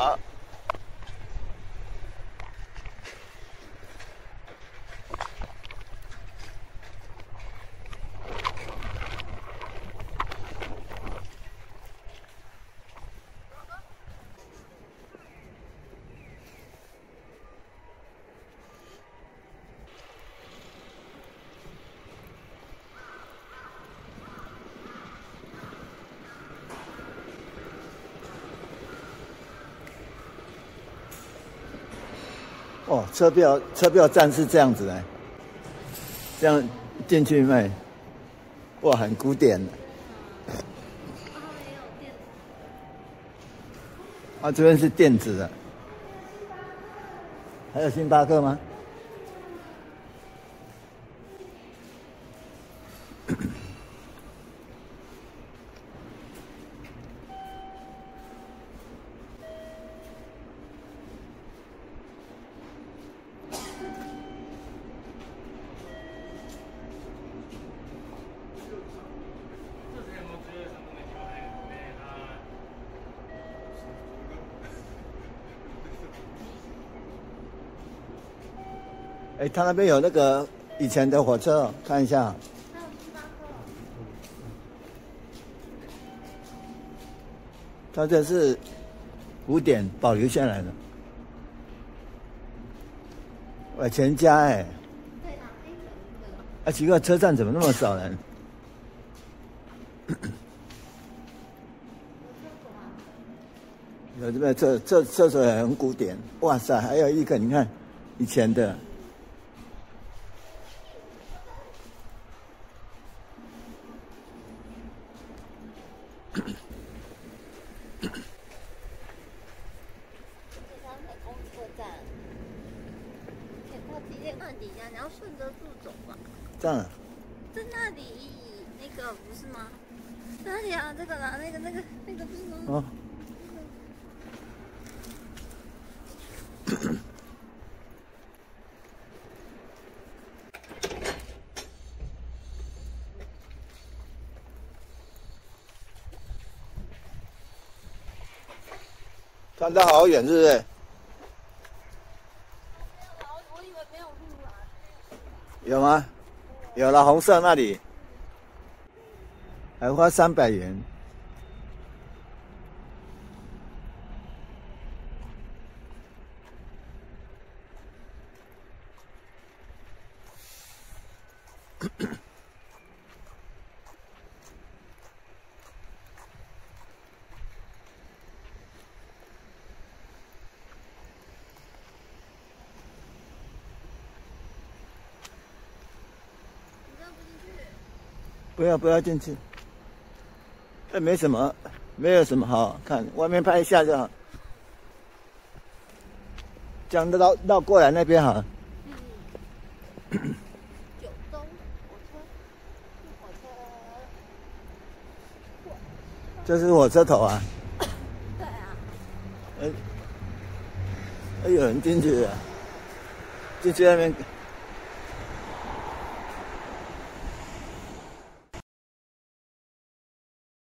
好。哦，车票车票站是这样子的，这样进去卖，哇，很古典的。啊，这边是电子的，还有星巴克吗？哎，他那边有那个以前的火车，看一下。他这是古典保留下来的。我全家哎。啊，奇怪，车站怎么那么少人？有这边厕厕厕所也很古典，哇塞，还有一个你看以前的。你要顺着路走吧。这样。在那里，那个不是吗？那里啊？这个啦，那个、那个、那个不是吗？哦。看到好远，是不是？有吗？有了，红色那里还花三百元。不要不要进去，这没什么，没有什么好看，外面拍一下就好。讲的绕绕过来那边好。九东火车，火车，这是火车头啊。对啊。哎，哎，有人进去了，进去那边。